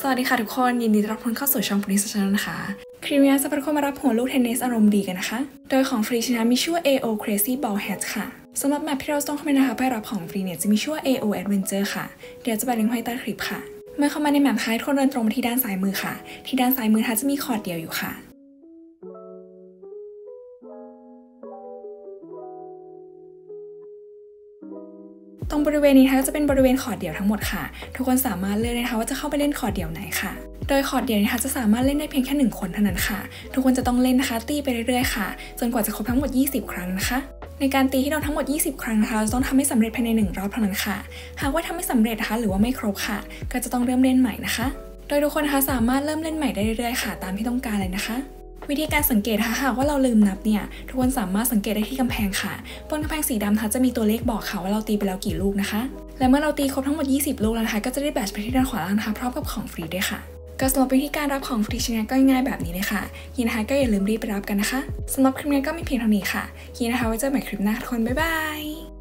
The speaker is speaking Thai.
สวัสดีค่ะทุกคน ยินดีต้อนรับทุกคนเข้าสู่ช่องฟรีช Channel นะคะคลิปนี้จะเป็นการมารับหัวลูกเทนนิสอารมณ์ดีกันนะคะ โดยของฟรีชนะมีชื่อว่า AO Crazy Ball Head ค่ะสำหรับ map ที่เราต้องเข้าไปนะคะไปรับของฟรีเนี่ยจะมีชื่อ AO Adventure ค่ะ เดี๋ยวจะแปะลิงก์ไว้ใต้คลิปค่ะ เมื่อเข้ามาใน map ท้ายทุกคนเดินตรงมาที่ด้านซ้ายมือค่ะ ที่ด้านซ้ายมือนะคะจะมีคอร์ดเดี่ยวอยู่ค่ะ ตรงบริเวณนี้นะคะก็จะเป็นบริเวณคอร์ดเดี่ยวทั้งหมดค่ะ ทุกคนสามารถเลือกนะคะว่าจะเข้าไปเล่นคอร์ดเดี่ยวไหนค่ะ โดยคอร์ดเดี่ยวนะคะจะสามารถเล่นได้เพียงแค่หนึ่งคนเท่านั้นค่ะ ทุกคนจะต้องเล่นนะคะตีไปเรื่อยๆค่ะ จนกว่าจะครบทั้งหมด 20 ครั้งนะคะในการตีที่เราทั้งหมด 20 ครั้งนะคะเราจะต้องทำให้สำเร็จภายใน 1 รอบเท่านั้นค่ะ หากว่าทำไม่สำเร็จนะคะหรือว่าไม่ครบค่ะ ก็จะต้องเริ่มเล่นใหม่นะคะ โดยทุกคนนะคะสามารถเริ่มเล่นใหม่ได้เรื่อยๆค่ะ ตามที่ต้องการเลยนะคะ วิธีการสังเกตนะคะหากว่าเราลืมนับเนี่ยทุกคนสามารถสังเกตได้ที่กำแพงค่ะ บนกำแพงสีดำนะคะจะมีตัวเลขบอกค่ะว่าเราตีไปแล้วกี่ลูกนะคะ และเมื่อเราตีครบทั้งหมด 20 ลูกแล้วนะคะก็จะได้แบตไปที่ด้านขวาล่างนะคะพร้อมกับของฟรีด้วยค่ะก็สำหรับวิธีการรับของฟรีชิ้นนี้ก็ง่ายแบบนี้เลยค่ะยินนะคะก็อย่าลืมรีบไปรับกันนะคะสำหรับคลิปนี้ก็มีเพียงเท่านี้ค่ะยินนะคะไว้เจอกันใหม่คลิปหน้าทุกคนบ๊ายบาย